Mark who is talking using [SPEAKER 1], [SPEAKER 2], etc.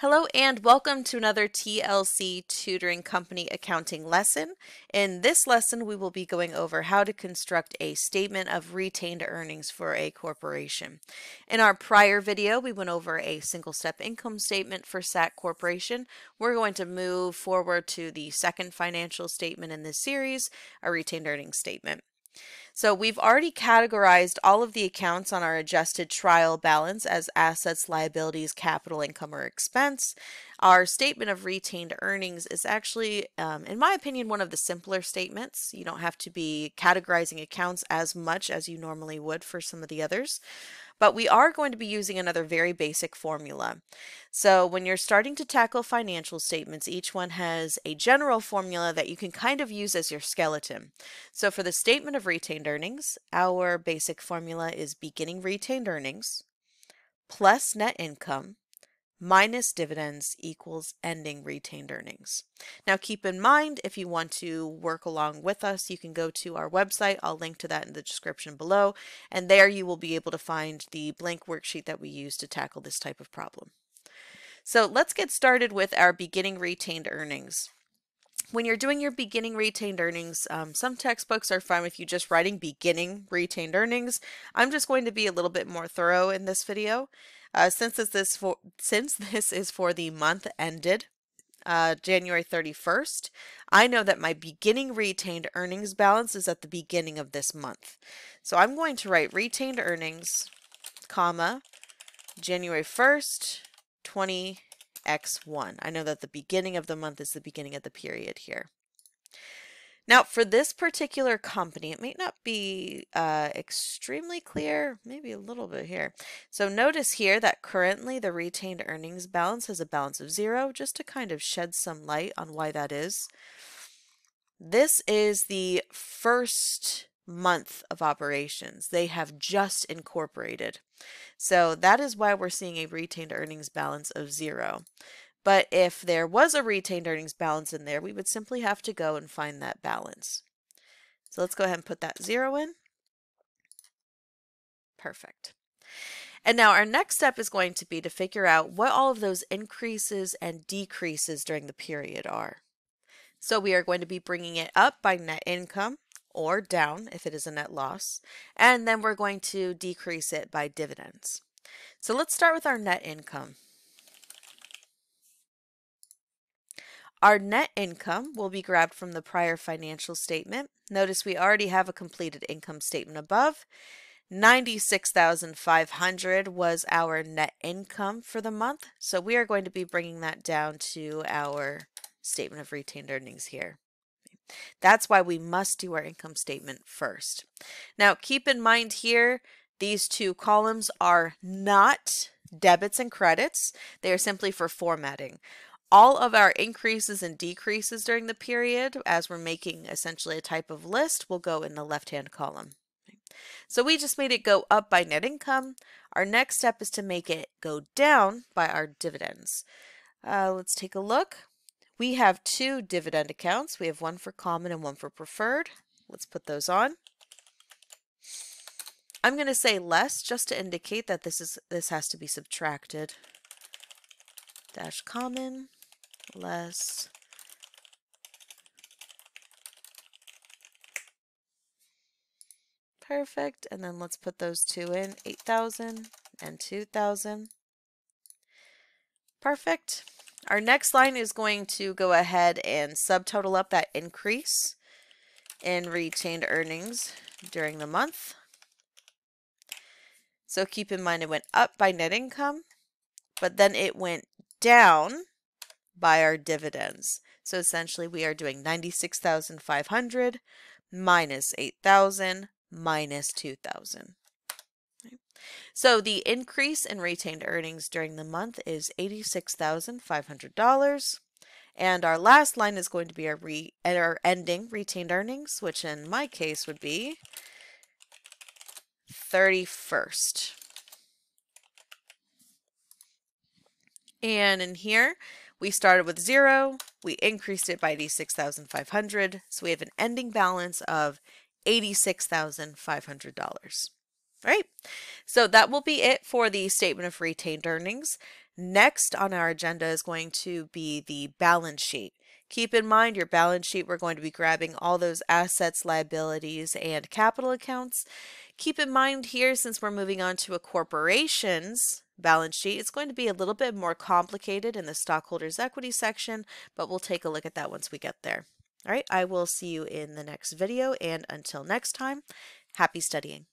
[SPEAKER 1] Hello and welcome to another TLC Tutoring Company accounting lesson. In this lesson, we will be going over how to construct a statement of retained earnings for a corporation. In our prior video, we went over a single step income statement for SAC Corporation. We're going to move forward to the second financial statement in this series, a retained earnings statement. So we've already categorized all of the accounts on our adjusted trial balance as assets, liabilities, capital, income, or expense. Our statement of retained earnings is actually, um, in my opinion, one of the simpler statements. You don't have to be categorizing accounts as much as you normally would for some of the others but we are going to be using another very basic formula. So when you're starting to tackle financial statements, each one has a general formula that you can kind of use as your skeleton. So for the statement of retained earnings, our basic formula is beginning retained earnings plus net income minus dividends equals ending retained earnings. Now keep in mind, if you want to work along with us, you can go to our website. I'll link to that in the description below. And there you will be able to find the blank worksheet that we use to tackle this type of problem. So let's get started with our beginning retained earnings. When you're doing your beginning retained earnings, um, some textbooks are fine with you just writing beginning retained earnings. I'm just going to be a little bit more thorough in this video. Uh, since this is for since this is for the month ended uh, January 31st, I know that my beginning retained earnings balance is at the beginning of this month. So I'm going to write retained earnings, comma, January 1st, 20x1. I know that the beginning of the month is the beginning of the period here. Now, for this particular company, it may not be uh, extremely clear, maybe a little bit here. So notice here that currently the retained earnings balance has a balance of zero, just to kind of shed some light on why that is. This is the first month of operations. They have just incorporated. So that is why we're seeing a retained earnings balance of zero. But if there was a retained earnings balance in there, we would simply have to go and find that balance. So let's go ahead and put that zero in. Perfect. And now our next step is going to be to figure out what all of those increases and decreases during the period are. So we are going to be bringing it up by net income or down if it is a net loss, and then we're going to decrease it by dividends. So let's start with our net income. Our net income will be grabbed from the prior financial statement. Notice we already have a completed income statement above. 96,500 was our net income for the month. So we are going to be bringing that down to our statement of retained earnings here. That's why we must do our income statement first. Now keep in mind here, these two columns are not debits and credits. They are simply for formatting all of our increases and decreases during the period, as we're making essentially a type of list, will go in the left-hand column. So we just made it go up by net income. Our next step is to make it go down by our dividends. Uh, let's take a look. We have two dividend accounts. We have one for common and one for preferred. Let's put those on. I'm going to say less just to indicate that this is this has to be subtracted. Dash common less Perfect. And then let's put those two in, 8,000 and 2,000. Perfect. Our next line is going to go ahead and subtotal up that increase in retained earnings during the month. So keep in mind it went up by net income, but then it went down by our dividends. So essentially we are doing 96,500 minus 8,000 minus 2,000. So the increase in retained earnings during the month is $86,500. And our last line is going to be our, re our ending retained earnings, which in my case would be 31st. And in here, we started with zero, we increased it by 86,500, so we have an ending balance of $86,500. All right, so that will be it for the statement of retained earnings. Next on our agenda is going to be the balance sheet. Keep in mind your balance sheet, we're going to be grabbing all those assets, liabilities, and capital accounts. Keep in mind here, since we're moving on to a corporation's balance sheet, it's going to be a little bit more complicated in the stockholders equity section, but we'll take a look at that once we get there. All right, I will see you in the next video, and until next time, happy studying.